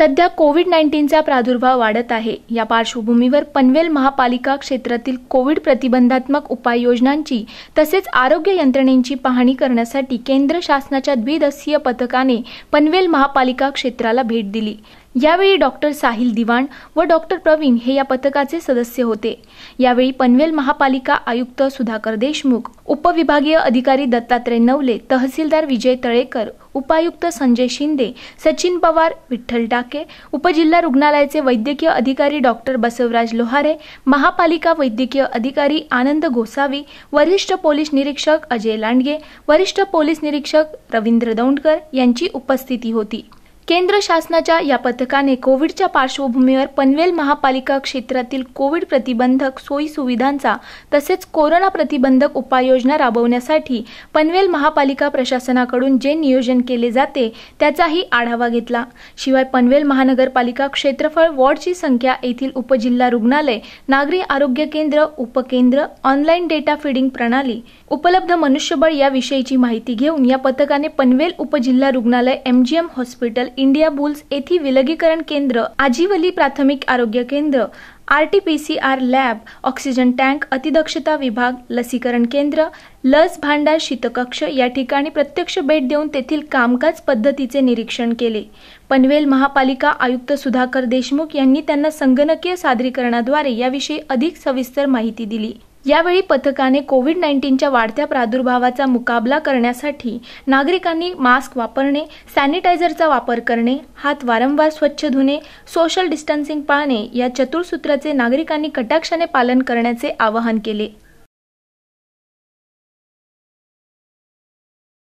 सध्या कोविड नाईन्टीनचा प्रादुर्भाव वाढत आहे. या पार्श्वभूमीवर पनवेल महापालिका क्षेत्रातील कोविड प्रतिबंधात्मक उपाययोजनांची तसेच आरोग्य यंत्रणेची पाहणी करण्यासाठी केंद्र शासनाच्या द्विदशीय पथकाने पनवेल महापालिका क्षेत्राला भेट दिली. यावेळी डॉक्टर साहिल दिवाण व डॉक्टर प्रवीण हे या पथकाचे सदस्य होते. यावेळी पनवेल महापालिका आयुक्त सुधाकर देशमुख उपविभागीय अधिकारी दत्तात्रय नवले तहसीलदार विजय तळेकर उपायुक्त संजय शिंदे सचिन पवार विठ्ठल टाके उपजिल्हा रुग्णालयाचे वैद्यकीय अधिकारी डॉक्टर बसवराज लोहारे महापालिका वैद्यकीय अधिकारी आनंद गोसावी वरिष्ठ पोलीस निरीक्षक अजय लांडगे वरिष्ठ पोलीस निरीक्षक रवींद्र दौंडकर यांची उपस्थिती होती. केंद्र शासनाच्या या पथकाने कोविडच्या पार्श्वभूमीवर पनवेल महापालिका क्षेत्रातील कोविड प्रतिबंधक सोयी सुविधांचा तसेच कोरोना प्रतिबंधक उपाययोजना राबवण्यासाठी पनवेल महापालिका प्रशासनाकडून जे नियोजन केले जाते त्याचाही आढावा घेतला. शिवाय पनवेल महानगरपालिका क्षेत्रफळ वॉर्डची संख्या येथील उपजिल्हा रुग्णालय नागरी आरोग्य केंद्र उपकेंद्र ऑनलाईन डेटा फिडिंग प्रणाली उपलब्ध मनुष्यबळ याविषयीची माहिती घेऊन या पथकाने पनवेल उपजिल्हा रुग्णालय एमजीएम हॉस्पिटल इंडिया बुल्स येथी विलगीकरण केंद्र आजीवली प्राथमिक आरोग्य केंद्र R T P C R lab oxygen tank अतिदक्षता विभाग लसीकरण केंद्र लस भांडार शीतकक्ष या ठिकाणी प्रत्यक्ष भेट देऊन तेथील कामकाज पद्धतीचे निरीक्षण केले. पनवेल महापालिका आयुक्त सुधाकर देशमुख यांनी त्यांना संगणकीय सादरीकरणाद्वारे याविषयी अधिक सविस्तर माहिती दिली. यावेळी पथकाने कोविड नाईन्टीनच्या वाढत्या प्रादुर्भावाचा मुकाबला करण्यासाठी नागरिकांनी मास्क वापरणे सॅनिटायझरचा वापर करणे हात वारंवार स्वच्छ धुणे सोशल डिस्टन्सिंग पाळणे या चतुर्सूत्राचे नागरिकांनी कटाक्षाने पालन करण्याचे आवाहन केले.